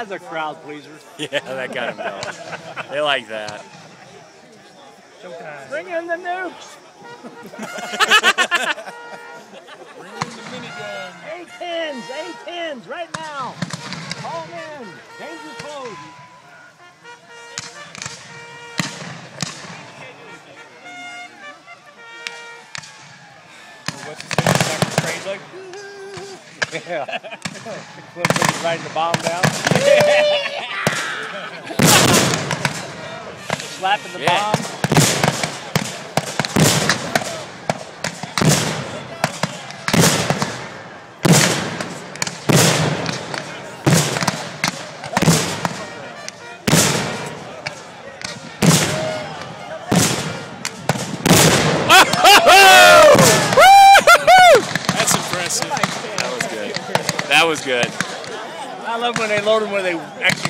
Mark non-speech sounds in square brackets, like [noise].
the crowd pleaser. [laughs] Yeah, that got him going. they like that. Showtime. Bring in the nukes. Bring in the minigun. A-10s, A-10s, right now. Call in. Danger close. What's his name? Dr. Strangelove? Yeah. Riding the bomb down. Slapping the Yeah. bomb. That was good. I love when they load them where they actually